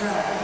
Yeah.